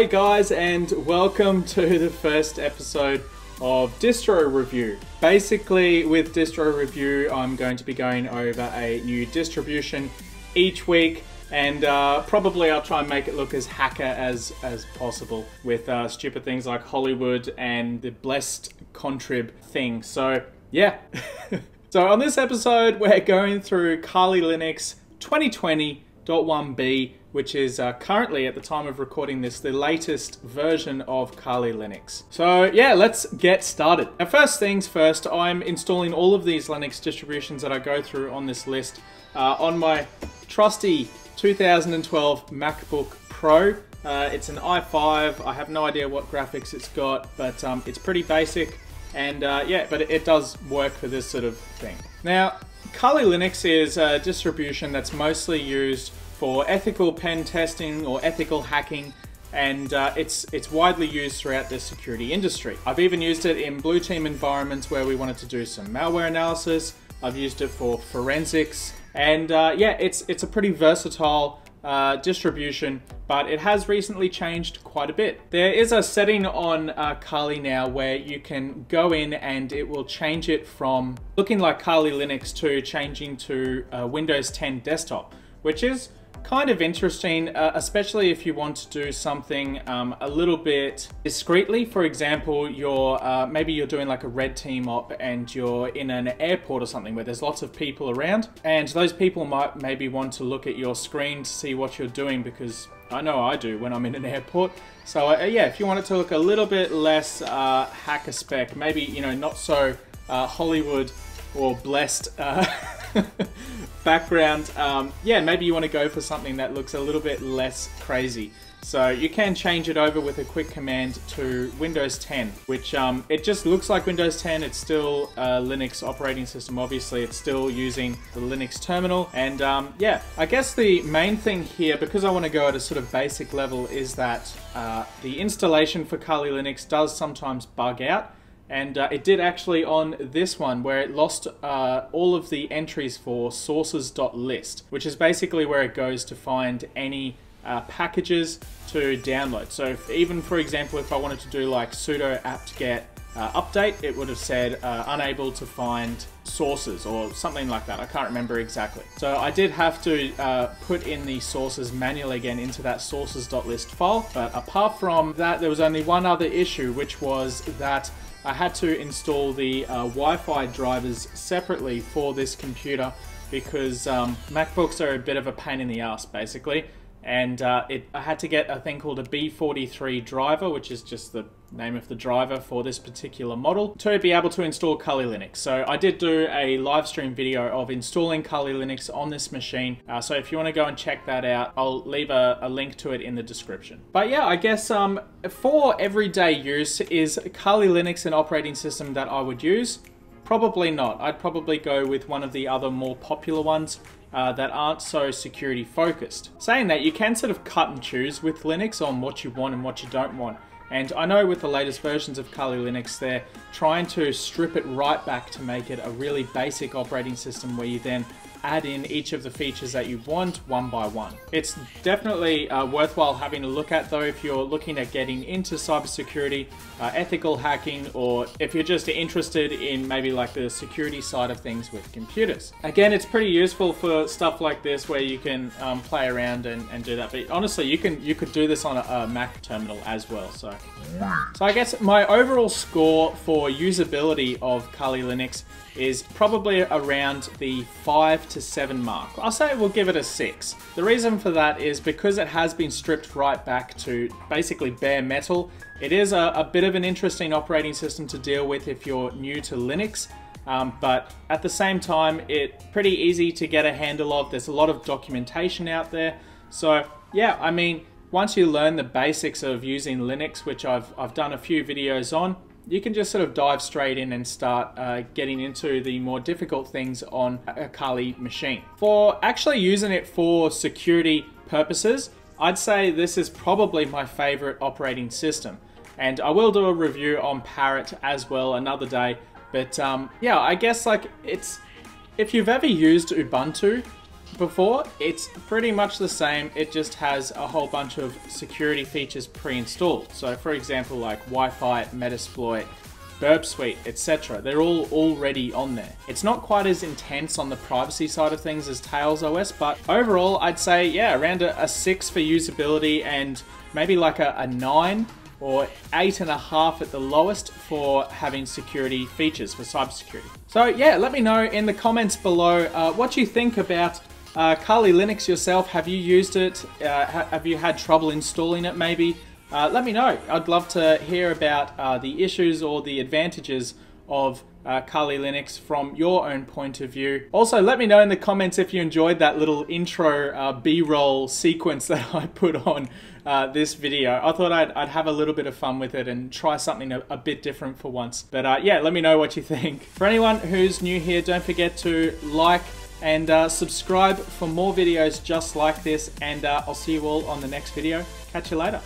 Hey guys, and welcome to the first episode of Distro Review. Basically, with Distro Review, I'm going to be going over a new distribution each week, and uh, probably I'll try and make it look as hacker as, as possible with uh, stupid things like Hollywood and the blessed contrib thing. So, yeah. so, on this episode, we're going through Kali Linux 2020.1b which is uh, currently, at the time of recording this, the latest version of Kali Linux. So yeah, let's get started. Now first things first, I'm installing all of these Linux distributions that I go through on this list uh, on my trusty 2012 MacBook Pro. Uh, it's an i5, I have no idea what graphics it's got, but um, it's pretty basic. And uh, yeah, but it, it does work for this sort of thing. Now, Kali Linux is a distribution that's mostly used for ethical pen testing or ethical hacking and uh, it's it's widely used throughout the security industry. I've even used it in blue team environments where we wanted to do some malware analysis. I've used it for forensics, and uh, yeah, it's it's a pretty versatile uh, distribution, but it has recently changed quite a bit. There is a setting on uh, Kali now where you can go in and it will change it from looking like Kali Linux to changing to uh, Windows 10 desktop, which is kind of interesting, uh, especially if you want to do something um, a little bit discreetly. For example, you're uh, maybe you're doing like a red team op and you're in an airport or something where there's lots of people around, and those people might maybe want to look at your screen to see what you're doing because I know I do when I'm in an airport. So uh, yeah, if you want it to look a little bit less uh, hacker spec, maybe you know not so uh, Hollywood or blessed uh, background, um, yeah, maybe you want to go for something that looks a little bit less crazy. So you can change it over with a quick command to Windows 10, which um, it just looks like Windows 10. It's still a Linux operating system. Obviously, it's still using the Linux terminal. And um, yeah, I guess the main thing here, because I want to go at a sort of basic level, is that uh, the installation for Kali Linux does sometimes bug out. And uh, it did actually on this one where it lost uh, all of the entries for sources.list, which is basically where it goes to find any uh, packages to download. So if, even for example, if I wanted to do like sudo apt-get uh, update, it would have said uh, unable to find sources or something like that. I can't remember exactly. So I did have to uh, put in the sources manually again into that sources.list file. But apart from that, there was only one other issue, which was that I had to install the uh, Wi-Fi drivers separately for this computer because um, MacBooks are a bit of a pain in the ass basically and uh, it, I had to get a thing called a B43 driver, which is just the name of the driver for this particular model, to be able to install Kali Linux. So I did do a live stream video of installing Kali Linux on this machine, uh, so if you want to go and check that out, I'll leave a, a, link to it in the description. But yeah, I guess um, for everyday use, is Kali Linux an operating system that I would use? Probably not. I'd probably go with one of the other more popular ones uh, that aren't so security focused. Saying that, you can sort of cut and choose with Linux on what you want and what you don't want. And I know with the latest versions of Kali Linux, they're trying to strip it right back to make it a really basic operating system where you then add in each of the features that you want one by one. It's definitely uh, worthwhile having a look at though if you're looking at getting into cybersecurity, uh, ethical hacking, or if you're just interested in maybe like the security side of things with computers. Again, it's pretty useful for stuff like this where you can um, play around and, and do that. But honestly, you can you could do this on a, a Mac terminal as well. So, so I guess my overall score for usability of Kali Linux is probably around the 5 to 7 mark. I'll say we'll give it a 6. The reason for that is because it has been stripped right back to basically bare metal. It is a, a bit of an interesting operating system to deal with if you're new to Linux. Um, but at the same time, it's pretty easy to get a handle of. There's a lot of documentation out there. So yeah, I mean, once you learn the basics of using Linux, which I've, I've done a few videos on, you can just sort of dive straight in and start uh, getting into the more difficult things on a Kali machine. For actually using it for security purposes, I'd say this is probably my favorite operating system. And I will do a review on Parrot as well another day. But um, yeah, I guess like it's, if you've ever used Ubuntu, before, it's pretty much the same. It just has a whole bunch of security features pre-installed. So for example, like Wi-Fi, Metasploit, Burp Suite, etc. They're all already on there. It's not quite as intense on the privacy side of things as Tails OS, but overall, I'd say, yeah, around a, a 6 for usability and maybe like a, a 9 or eight and a half at the lowest for having security features for cybersecurity. So yeah, let me know in the comments below uh, what you think about uh, Kali Linux yourself. Have you used it? Uh, have you had trouble installing it maybe? Uh, let me know. I'd love to hear about uh, the issues or the advantages of uh, Kali Linux from your own point of view. Also, let me know in the comments if you enjoyed that little intro uh, B-roll sequence that I put on uh, this video. I thought I'd, I'd, have a little bit of fun with it and try something a, a bit different for once. But uh, yeah, let me know what you think. For anyone who's new here, don't forget to like and uh, subscribe for more videos just like this. And uh, I'll see you all on the next video. Catch you later.